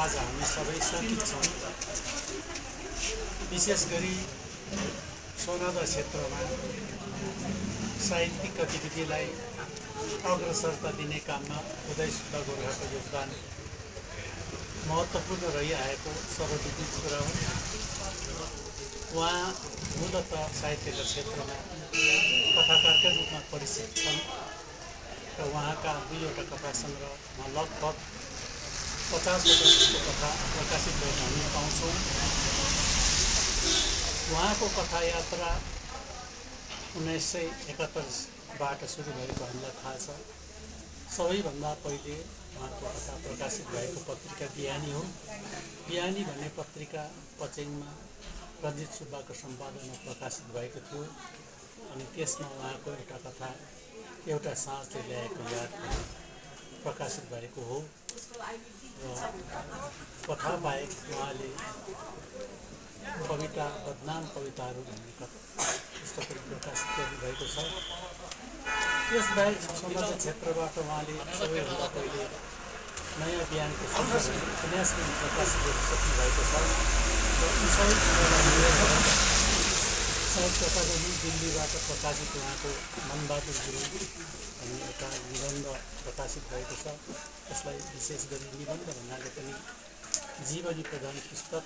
आज हामी सबै शोकित छौँ। विशेष गरी सोनादा क्षेत्रमा साहित्यिक गतिविधिलाई अग्रसरता दिने काममा उदय सुब्बा गोर्खाको योगदान महत्त्वपूर्ण रहिआएको सर्वविदित कुरा हो। उहाँ मूलत साहित्यका क्षेत्रमा कथाकारकै रूपमा परिचित छन् र उहाँका दुईवटा कथा सङ्ग्रहमा लगभग पचासवटा जस्तो कथा प्रकाशित भएको हामी पाउँछौँ उहाँको कथा यात्रा उन्नाइस सय एकात्तरबाट सुरु भएको हामीलाई थाहा छ सबैभन्दा पहिले उहाँको कथा प्रकाशित भएको पत्रिका बिहानी हो बिहानी भन्ने पत्रिका पचेङमा रञ्जित सुब्बाको सम्पादनमा प्रकाशित भएको थियो अनि त्यसमा उहाँको एउटा कथा एउटा साँझले ल्याएको याद प्रकाशित भएको हो र कथा बाहेक उहाँले कविता बदनाम कविताहरू भन्ने पुस्तकहरू प्रकाशित गर्नुभएको छ। त्यसबाहेक सौन्दर्य क्षेत्रबाट उहाँले सबैभन्दा पहिले नयाँ बिहानको उपन्यास पनि प्रकाशित गरिसक्नु भएको छ। र साहित्य अकादमी दिल्लीबाट प्रकाशित उहाँको मनबहादुर गुरुङ प्रकाशित भएको छ। यसलाई विशेष गरी निबन्ध भन्नाले पनि जीवनी प्रधान पुस्तक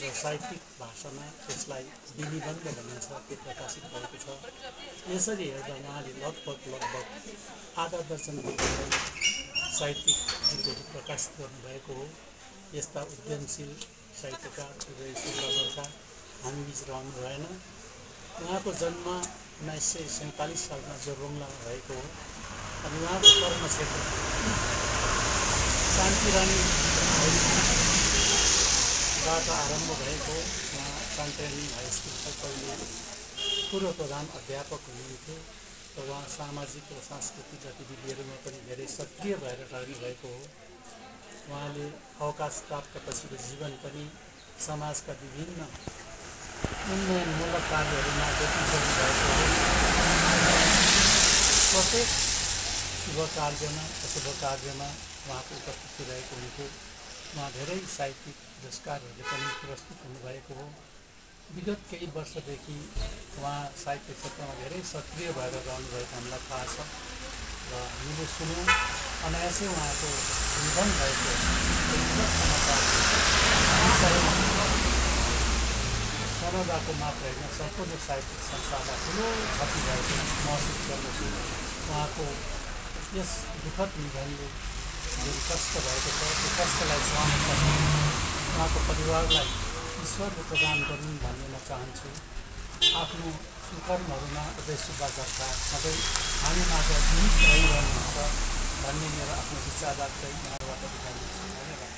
र साहित्यिक भाषामा त्यसलाई विनिबन्ध भनिन्छ त्यो प्रकाशित भएको छ। यसरी हेर्दा उहाँले लगभग लगभग आधा दर्जन साहित्यिक कृतिहरू प्रकाशित गर्नुभएको हो। यस्ता उद्यमशील साहित्यकार गोर्खा हामी बिच रहनु भएन उहाँको जन्म उन्नाइस सय सैँतालिस सालमा जोरबङ्गलामा भएको हो। अनि उहाँको कर्म क्षेत्र शान्तिरानी बाट आरम्भ भएको उहाँ शान्तिरानी हाई स्कुलको पहिले पूर्व प्रधान अध्यापक हुनुहुन्थ्यो र उहाँ सामाजिक र सांस्कृतिक गतिविधिहरूमा पनि धेरै सक्रिय भएर रहनुभएको हो। उहाँले अवकाश प्राप्त पछिको जीवन पनि समाजका विभिन्न उन्नयनमूलक कार्यहरूमा व्यतीत गर्नुभएको हो। प्रत्येक शुभ कार्यमा अशुभ कार्यमा उहाँको उपस्थिति रहेको हुन्थ्यो। उहाँ धेरै साहित्यिक पुरस्कारहरूले पनि पुरस्कृत हुनुभएको हो। विगत केही वर्षदेखि उहाँ साहित्य क्षेत्रमा धेरै सक्रिय भएर रहनुभएको हामीलाई थाहा छ। र हामीले सुन्यौँ अनायासै उहाँको निधन भएको सनदाको मात्र होइन सम्पूर्ण साहित्यिक संस्थालाई ठुलो क्षति भएको महसुस गर्दछु। उहाँको यस दुःखद निधनले जुन कष्ट भएको छ त्यो कष्टलाई सहन सक्ने उहाँको परिवारलाई ईश्वरले प्रदान गरून् भन्ने म चाहन्छु आफ्नो सुकर्महरूमा उदय सुब्बा गोर्खा सधैँ हामीमाझ जीवित रहिरहनुहुन्छ भन्ने मेरो आफ्नो विचार राख्दै यहाँबाट बिदा